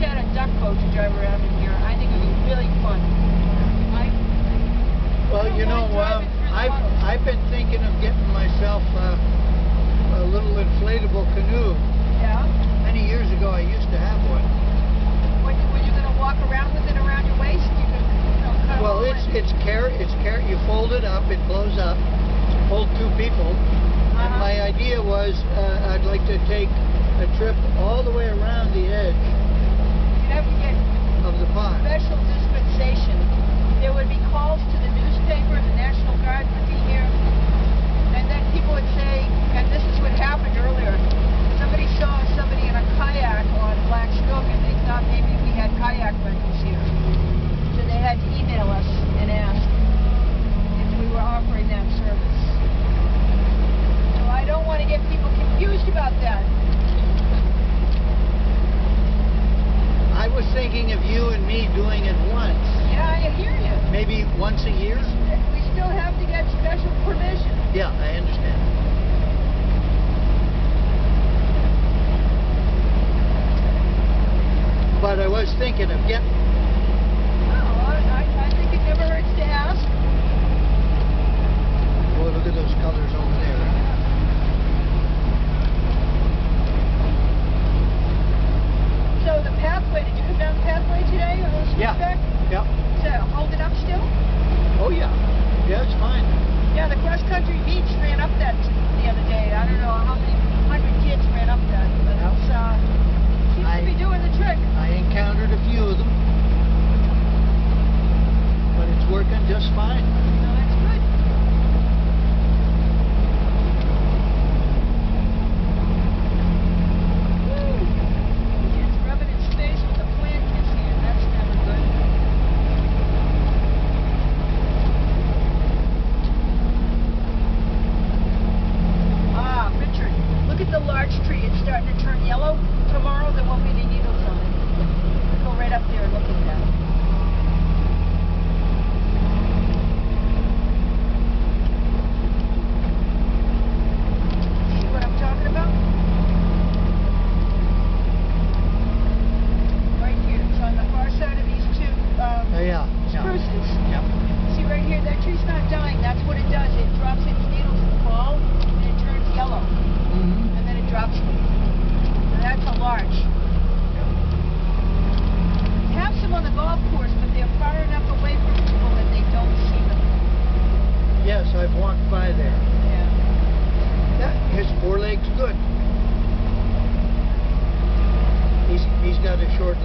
wish I had a duck boat to drive around in here. I think it would be really fun. I, well, you know, um, I've. I've been thinking of getting myself a, a little inflatable canoe. Yeah? Many years ago, I used to have one. you going to walk around with it around your waist? You you know, well, it's, it's care it's care you fold it up, it blows up, hold two people. And uh-huh. my idea was uh, I'd like to take a trip all the way around the edge You'd have to get of the pond. special dispensation. There would be calls to the newspaper, the National Guard would be here. And then people would say, and this is what happened earlier, somebody saw somebody in a kayak on Black's Nook and they thought maybe we had kayak rentals here. So they had to email us and ask if we were offering that service. So I don't want to get people confused about that. I was thinking of you and me doing it once, Yeah, I hear you. maybe once a year. We still have to get special permission. Yeah, I understand. But I was thinking of getting. Oh, I, I think it never hurts to ask. Boy, look at those colors Yeah. back? Yeah. Is that holding up still? Oh yeah. Yeah, it's fine. Yeah, the cross country beach ran up that the other day. I don't know how many hundred kids ran up that, but Yeah. it's uh seems I- to be doing the trick. I encountered a few of them, but it's working just fine.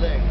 thing.